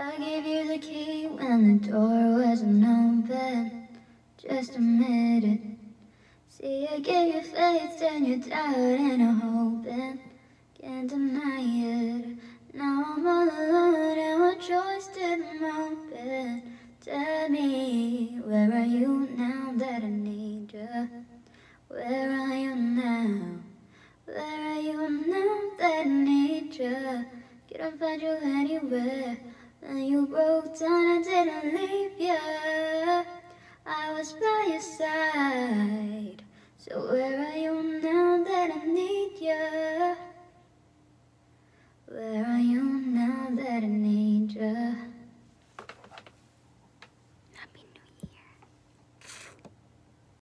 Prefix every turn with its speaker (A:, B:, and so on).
A: I gave you the key when the door wasn't open. Just admit it. See, I gave you faith and you doubted and I'm hoping. Can't deny it. Now I'm all alone and what choice did the moment? Tell me, where are you now that I need you? Where are you now? Where are you now that I need you? Couldn't find you anywhere. When you broke down, I didn't leave you. I was by your side.